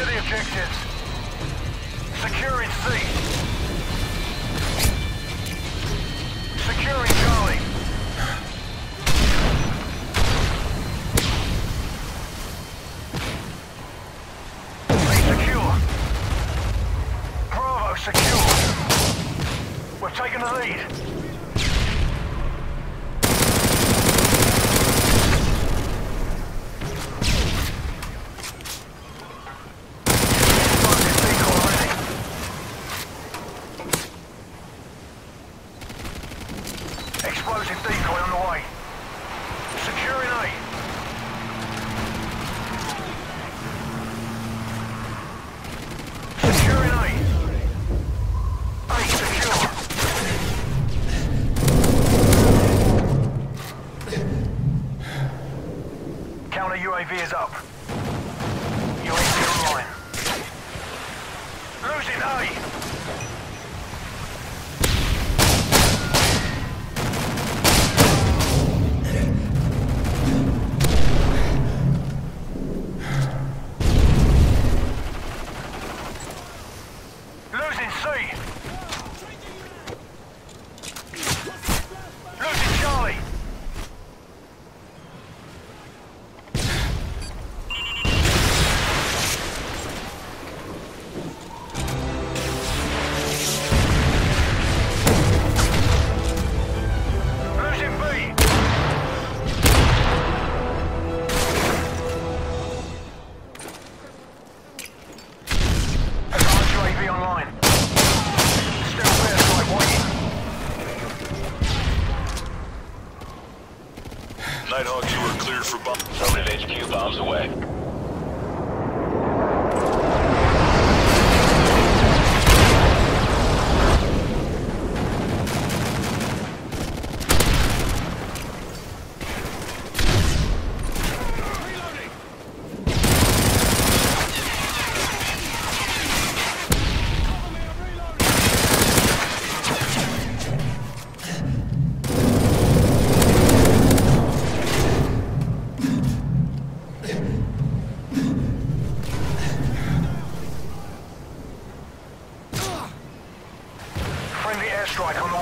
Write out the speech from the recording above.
to the objectives. Securing C. Securing Charlie. Secure. Bravo secure. We've taken the lead. Explosive decoy on the way. Securing A. Securing A. A secure. Counter UAV is up. UAV online. Losing A. Losing Nighthawk, you are cleared for bomb. Affirmative HQ bombs away. Airstrike on the.